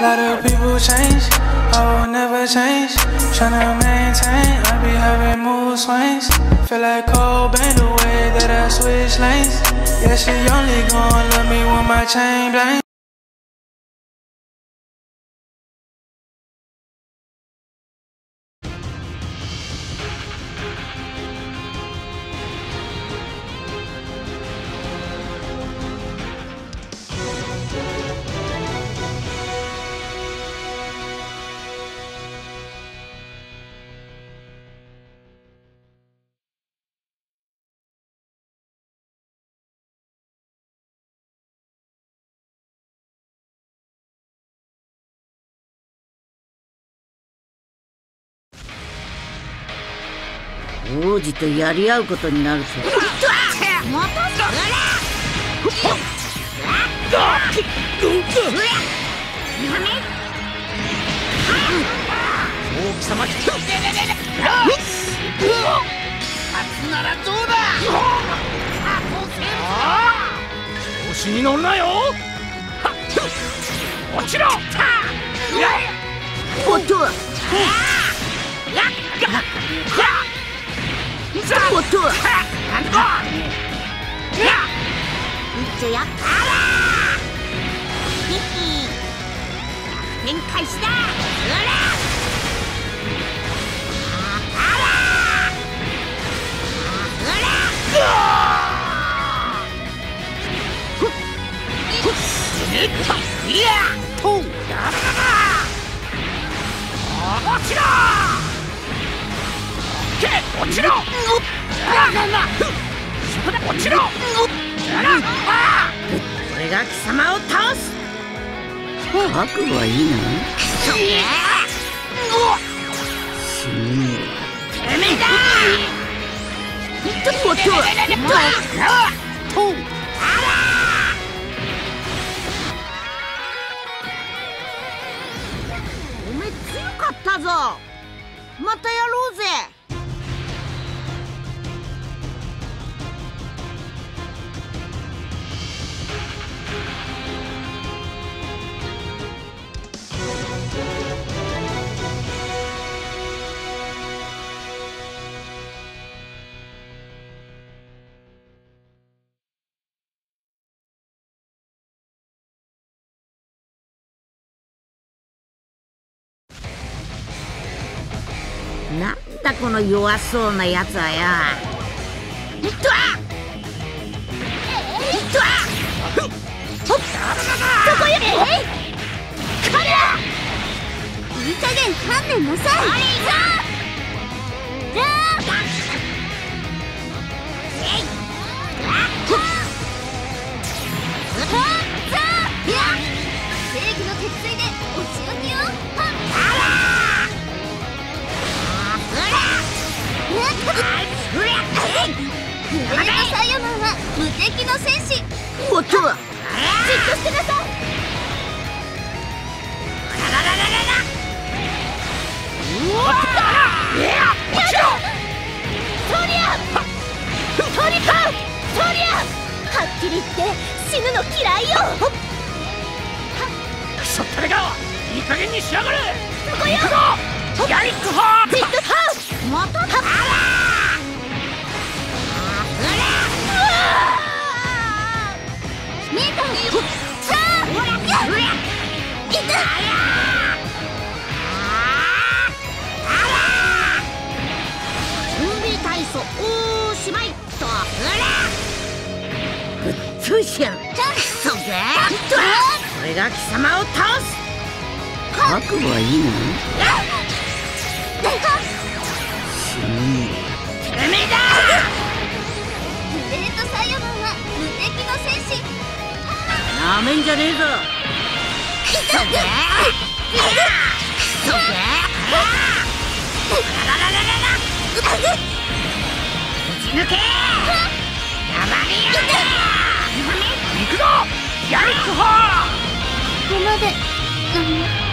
Lot of people change, I will never change. Tryna maintain, I be having mood swings. Feel like Cobain the way that I switch lanes. Yeah, she only gon' love me when my chain blank. 王子とやり合うことになるぞ。王貴様勝つならどうだ調子に乗るなよ落ちろおっとおっと。一丁やヒヒ展開した。うい落ちろなんだそこで落ちろやら。あ俺が貴様を倒す。覚悟はいいな死ぬてめったぞ。またやろうぜなんだこの弱そうなやつはよ。いっとわいっとわふっ。ほっ。そこよえい。これいい加減観念なさい。トリカトリアはっきり言って死ぬの嫌いよクソったれがいい加減にしやがれそこよ行くぞヤリックハーじっとはまた通しやるそげ俺が貴様を倒す覚悟はいいな死ぬてめえだグレートサイヤマンは無敵の戦士なめんじゃねえぞそげそげ打ち抜け行くぞヤリックハーここまで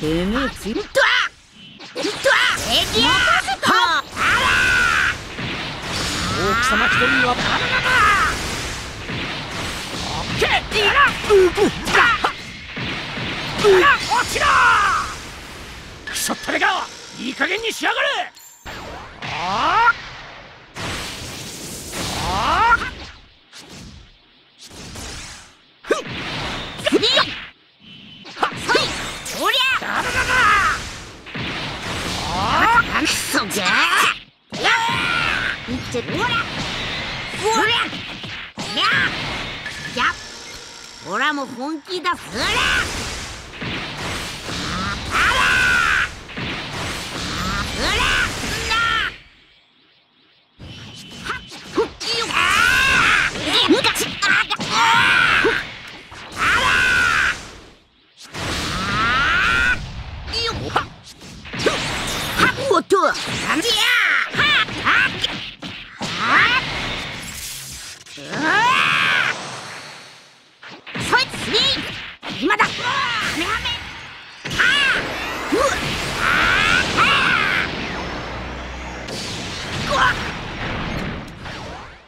てめえ強いとわとはあら大貴様一人にはバナナだオッケー!やらううら落ちろクソったれがいい加減にしやがれああ俺も本気だ。そら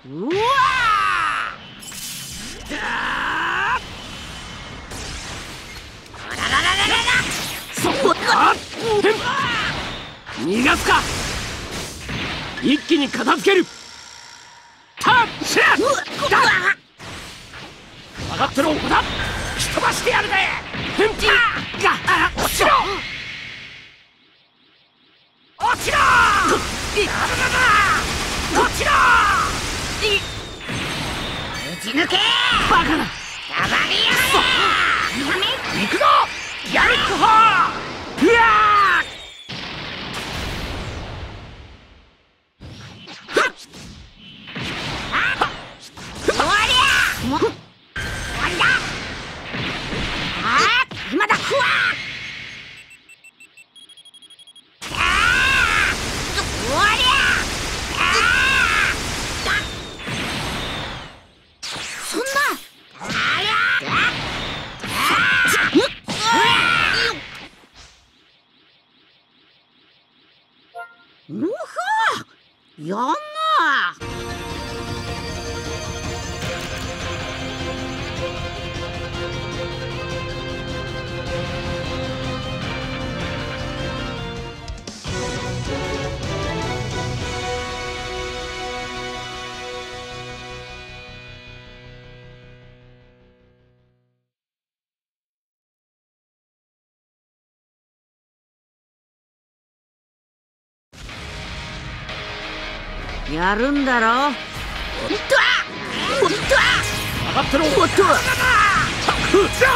うわうわだーらららららら。そこだ。逃がすか。一気に片付ける。タッシャッだ分かってろ岡田吹き飛ばしてやるぜ。返事があ落ちろ。抜けバカな。黙りやがれやめ。行くぞ。やるっほうやるんだろ？おっとおっってろ！おっと落ちろ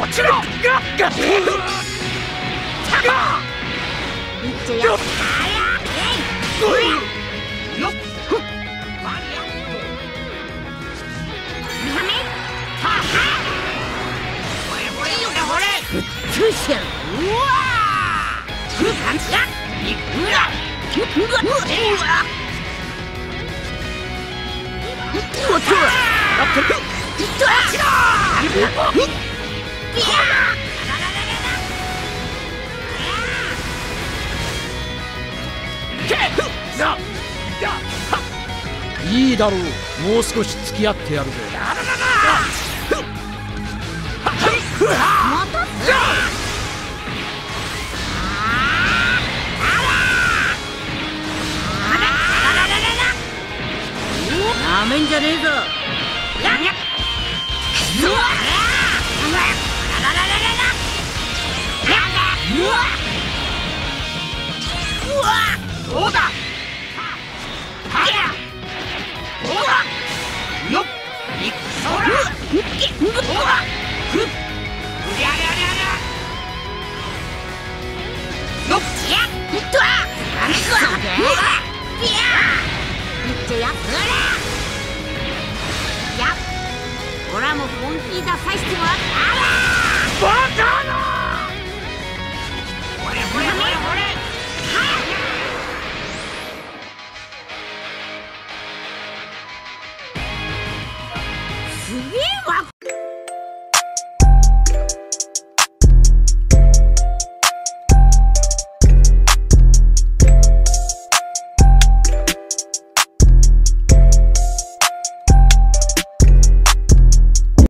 落ちろががいっちょやよっよっふっはめはいいだろう。もう少し付き合ってやるぜなめんじゃねえぞ。どうだはやどうだ。よっ。いそらどうだふっうりゃりゃりゃりゃよっやっわ。っらやおらも本気出さしてもらった。バカな！